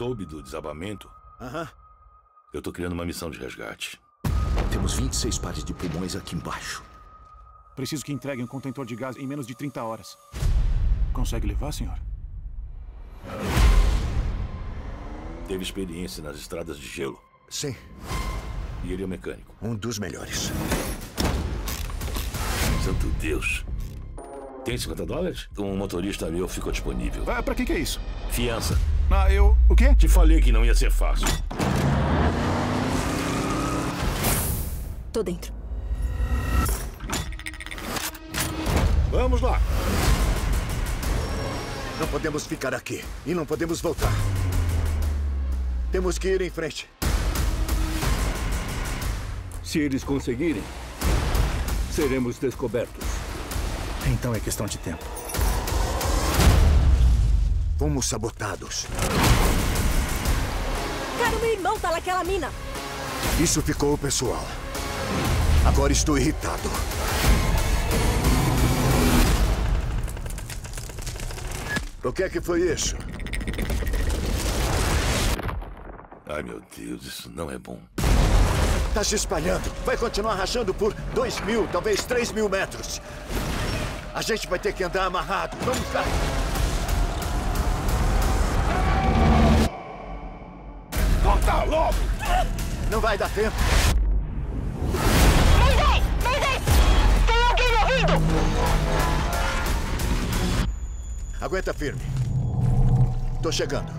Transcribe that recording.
soube do desabamento. Aham. Eu tô criando uma missão de resgate. Temos 26 pares de pulmões aqui embaixo. Preciso que entreguem um contentor de gás em menos de 30 horas. Consegue levar, senhor? Teve experiência nas estradas de gelo. Sim, E ele é mecânico. um dos melhores. Santo Deus. Tem 50 dólares? Um motorista meu ficou disponível. Ah, pra que que é isso? Fiança. Ah, eu... O quê? Te falei que não ia ser fácil. Tô dentro. Vamos lá. Não podemos ficar aqui. E não podemos voltar. Temos que ir em frente. Se eles conseguirem, seremos descobertos. Então é questão de tempo. Fomos sabotados. Cara, meu irmão tá naquela mina. Isso ficou pessoal. Agora estou irritado. O que é que foi isso? Ai, meu Deus, isso não é bom. Tá se espalhando. Vai continuar rachando por dois mil, talvez três mil metros. A gente vai ter que andar amarrado. Vamos lá. Não vai dar tempo. Mayday! Mayday! Tem alguém me ouvindo? Aguenta firme. Tô chegando.